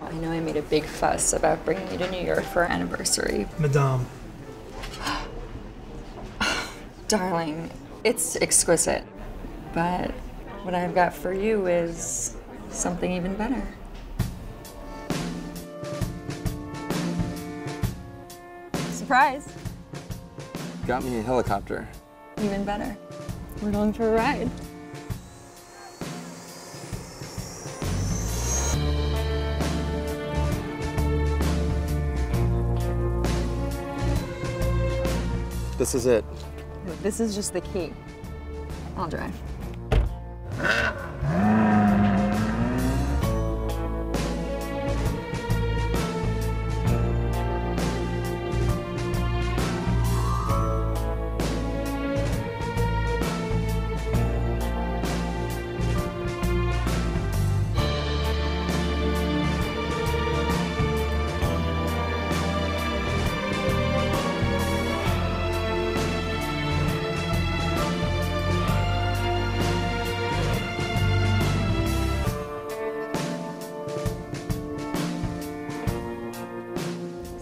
I know I made a big fuss about bringing you to New York for our anniversary. Madame. Darling, it's exquisite. But what I've got for you is something even better. Surprise! Got me a helicopter. Even better. We're going for a ride. This is it. This is just the key. I'll drive. Ah.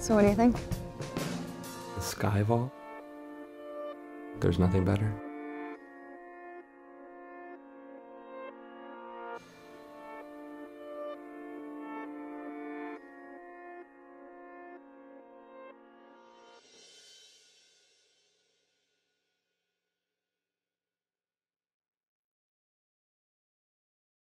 So what do you think? The sky vault? There's nothing better.